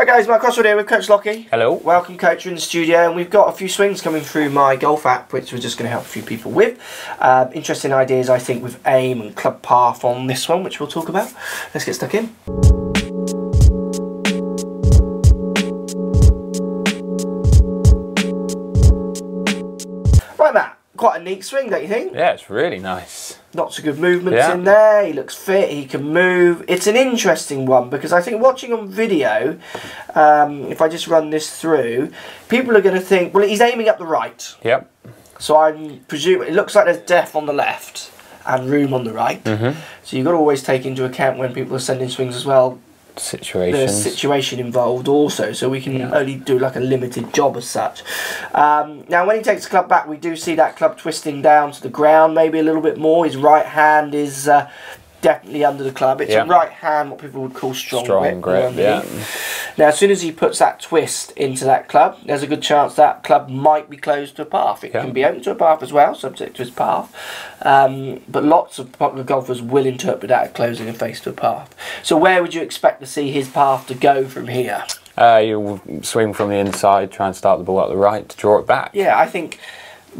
Hi guys, Mark Crossfield here with Coach Lockey. Hello. Welcome Coach, you're in the studio and we've got a few swings coming through my golf app which we're just going to help a few people with. Um, interesting ideas I think with aim and club path on this one which we'll talk about. Let's get stuck in. Quite a neat swing don't you think? Yeah, it's really nice. Lots of good movements Yeah. in there. He looks fit. He can move. It's an interesting one because I think watching on video, um, if I just run this through, people are going to think, well, he's aiming up the right. Yep. So I'm presuming it looks like there's depth on the left and room on the right. Mm-hmm. So you've got to always take into account when people are sending swings as well the Situations. situation involved also, so we can Yeah. only do like a limited job as such. Um, now, when he takes the club back, we do see that club twisting down to the ground maybe a little bit more. His right hand is uh, definitely under the club. It's Yeah. a right hand, what people would call strong, Strong grip, yeah. Now, as soon as he puts that twist into that club, there's a good chance that club might be closed to a path. It Yeah. can be open to a path as well, subject to his path. Um, but lots of popular golfers will interpret that as closing a face to a path. So, where would you expect to see his path to go from here? Uh, you'll swing from the inside, try and start the ball at the right to draw it back. Yeah, I think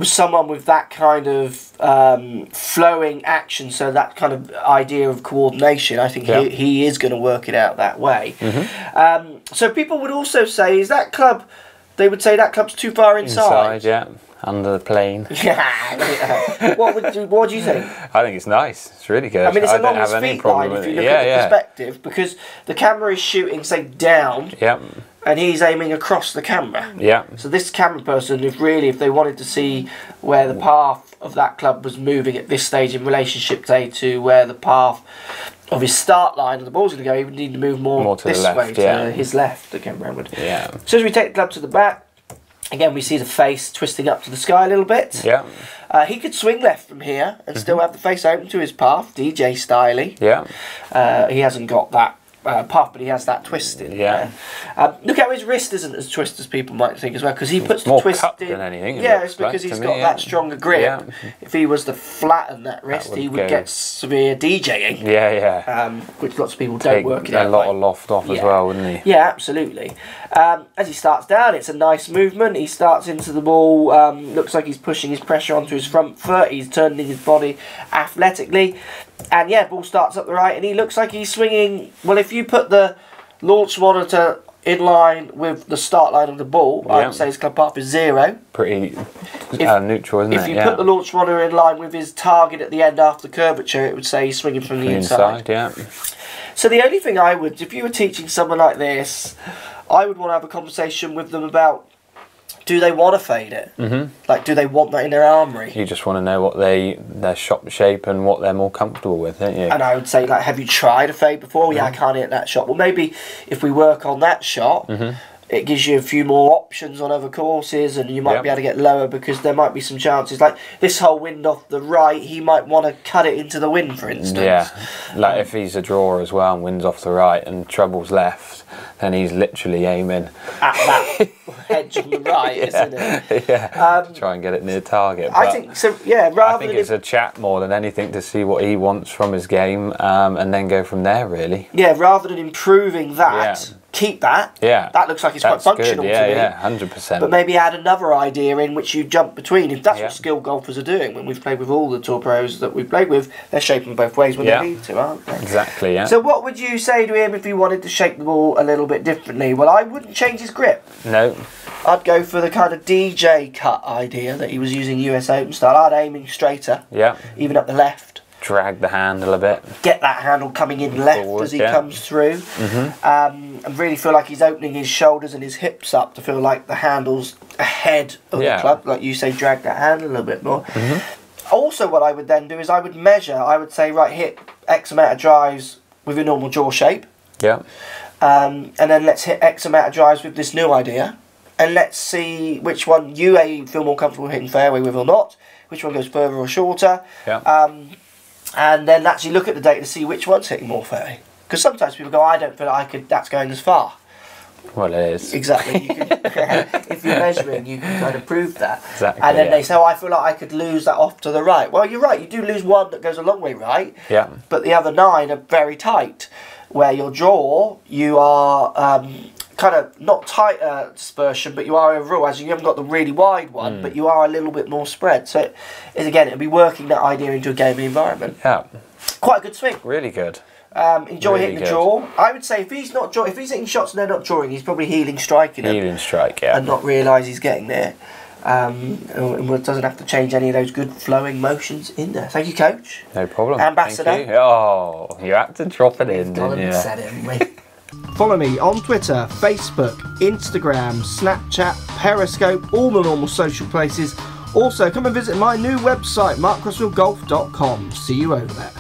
someone with that kind of um, flowing action, so that kind of idea of coordination, I think Yeah. he, he is going to work it out that way. Mm-hmm. Um, so people would also say, is that club? They would say that club's too far inside. Inside, yeah. Under the plane. Yeah. what would you, what do you think? I think it's nice. It's really good. I mean, it's I along don't his have any feet line if you look Yeah, at the yeah. perspective, because the camera is shooting, say, down, Yep. And he's aiming across the camera. Yeah. So this camera person, if really, if they wanted to see where the path of that club was moving at this stage in relationship, say, to where the path of his start line of the ball's going to go, he would need to move more, More to the this left, way, to yeah. his left, camera would. Yeah. So as we take the club to the back, again we see the face twisting up to the sky a little bit. Yeah. Uh, he could swing left from here and Mm-hmm. still have the face open to his path, DJ Styley. Yeah. Uh, he hasn't got that uh, path, but he has that twist in Yeah. there. Um, look how his wrist isn't as twist as people might think as well, because he puts the more twist in. than anything, Yeah, it's because he's got me, that yeah. stronger grip. Yeah. If he was to flatten that wrist, would he would go- get severe DJing, Yeah, yeah. um, which lots of people don't Take work it a out. lot like. of loft off as well, wouldn't he? Yeah, absolutely. Um, as he starts down, it's a nice movement. He starts into the ball. Um, looks like he's pushing his pressure onto his front foot. He's turning his body athletically, and yeah, ball starts up the right, and he looks like he's swinging. Well, if you put the launch monitor in line with the start line of the ball, I would say his club path is zero. Pretty If- uh, neutral, isn't If it? you yeah. put the launch monitor in line with his target at the end after the curvature, it would say he's swinging from the, the inside. inside, yeah. So the only thing I would, if you were teaching someone like this, I would want to have a conversation with them about do they want to fade it? Mm-hmm. Like, do they want that in their armory? You just want to know what they their shot shape and what they're more comfortable with, don't you? And I would say, like, have you tried a fade before? Yeah, I can't hit that shot. Well, maybe if we work on that shot, it gives you a few more options on other courses, and you might Yep. be able to get lower because there might be some chances. Like this whole wind off the right, he might want to cut it into the wind, for instance. Yeah, like if he's a drawer as well and wins off the right and troubles left, then he's literally aiming. At that hedge on the right, isn't it? yeah, to try and get it near target. Um, I think so. Yeah, rather I think than it's a chat more than anything to see what he wants from his game, um, and then go from there. Really. Yeah, rather than improving that, Yeah. Keep that. Yeah. That looks like it's That's quite functional good. Yeah, to me. yeah, hundred percent. But maybe add another idea in which you jump between. If that's Yeah. what skilled golfers are doing, when we've played with all the tour pros that we've played with, they're shaping both ways when Yeah. they need to, aren't they? Exactly. Yeah. So what would you say to him if he wanted to shape the ball a little bit differently? Well, I wouldn't change his grip. no. I'd go for the kind of DJ cut idea that he was using US Open style. I'd aiming straighter, Yeah. even up the left. Drag the handle a bit. get that handle coming in left Forward, as he yeah. Comes through. Um, and really feel like he's opening his shoulders and his hips up to feel like the handle's ahead of Yeah. the club. Like you say, drag that handle a little bit more. Mm-hmm. Also, what I would then do is I would measure, I would say, right, hit X amount of drives with a normal draw shape. Yeah. Um, and then let's hit X amount of drives with this new idea. And let's see which one you A, feel more comfortable hitting fairway with or not. Which one goes further or shorter. Yeah. Um, and then actually look at the data to see which one's hitting more fairly. Because sometimes people go, I don't feel like I could. That's going as far. well, it is. Exactly. You can, if you're measuring, you can kind of prove that. Exactly, And then yeah. they say, oh, I feel like I could lose that off to the right. Well, you're right. You do lose one that goes a long way right. Yeah. But the other nine are very tight. Where your draw, you are um, kind of not tighter dispersion, but you are overall, as you haven't got the really wide one, but you are a little bit more spread. So it is again, it'll be working that idea into a gaming environment. Yeah, Quite a good swing. really good. Um, enjoy Really hitting the good. draw. I would say if he's not draw, if he's hitting shots and they're not drawing, he's probably heeling, striking Heeling strike, yeah. and not realise he's getting there. Um, and doesn't have to change any of those good flowing motions in there. Thank you, coach. No problem. Ambassador. Thank you. Oh, you had to drop it in, Gone didn't you? said it? Follow me on Twitter, Facebook, Instagram, Snapchat, Periscope, all the normal social places. Also, come and visit my new website, markcrossfieldgolf.com. See you over there.